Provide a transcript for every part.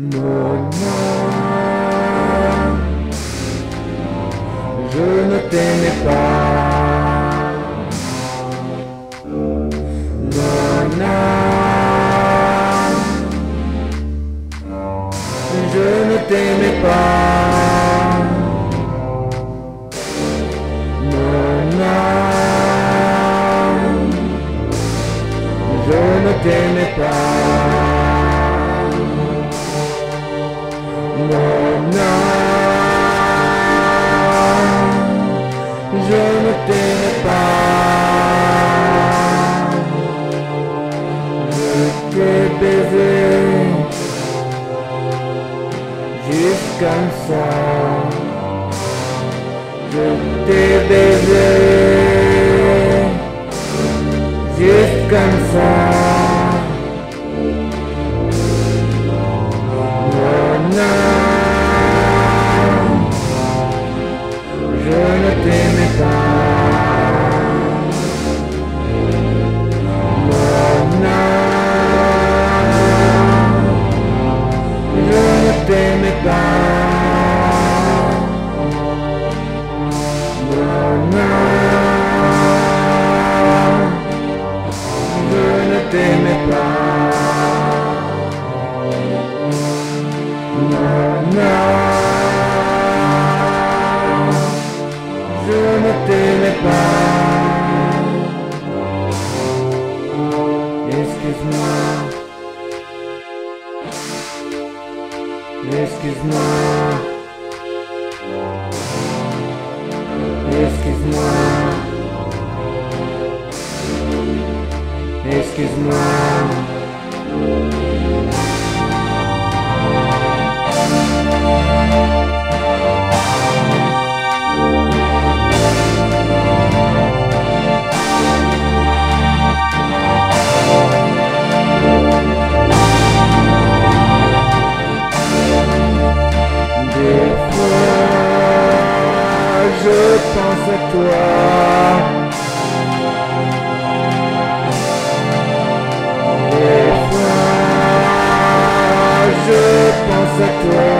Mon je ne t'aimais pas. Mon je ne t'aimais pas. y descansar. Yo te veré descansar. Близкий знак. sans étoile. Des fois, je pense à toi.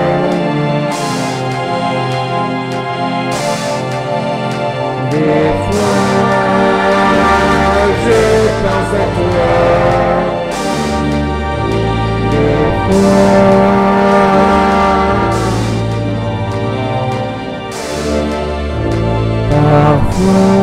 Des fois, je pense à toi. Des fois. Whoa.